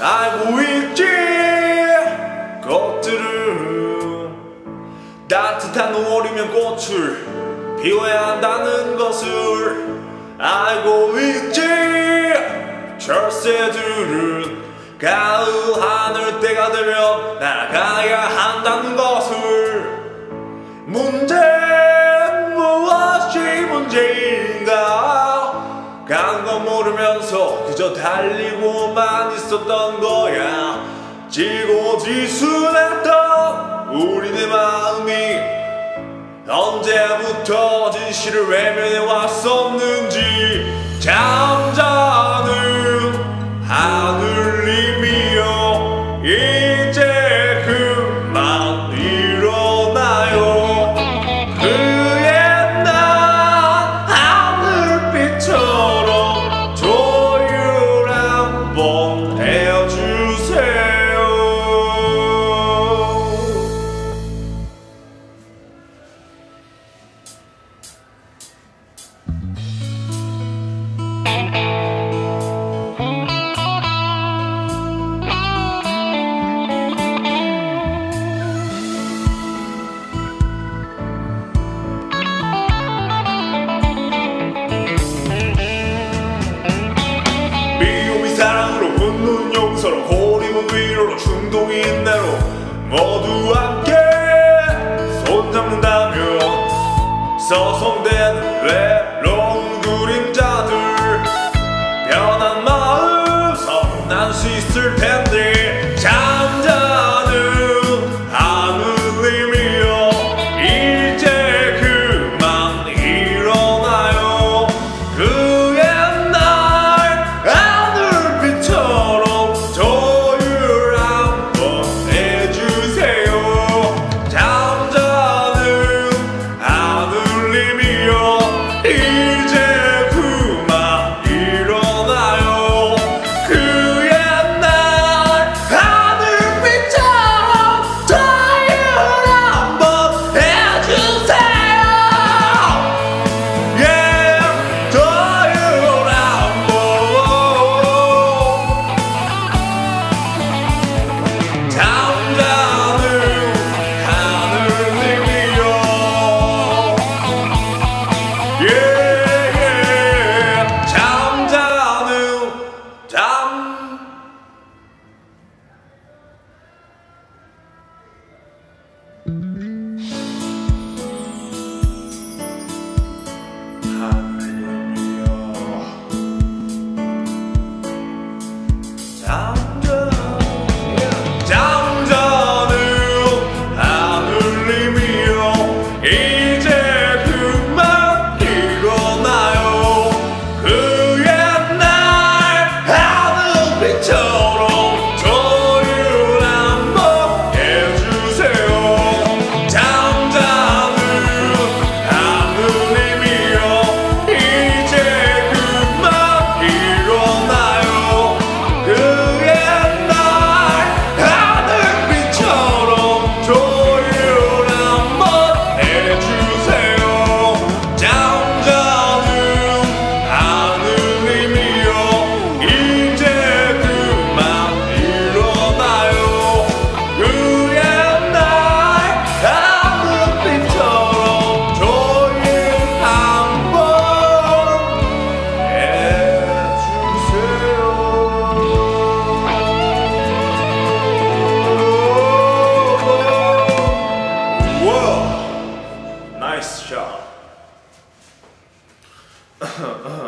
알고 있지? 것들은 따뜻한 5월이면 꽃을 피워야 한다는 것을 알고 있지? 철새들은 가을 하늘 때가 되면 나가야 한다는 것을. 문제 무엇이 문제인가? 간건 모르면서 그저 달리고만 있었던 거야. 지고 지순했던 우리네 마음이 언제부터 진실을 외면해 왔었는지 잠자는 하늘님이여 이제 그만 일어나요. 그 옛날 하늘빛처럼 조율 한번 사랑으로 분노는 용서로 고립은 위로로 충동이 인내로 모두 함께 손잡는다면 서성대는 외로운 그림자들 변한 마음 서운할 수 있을 텐데 하 와, 나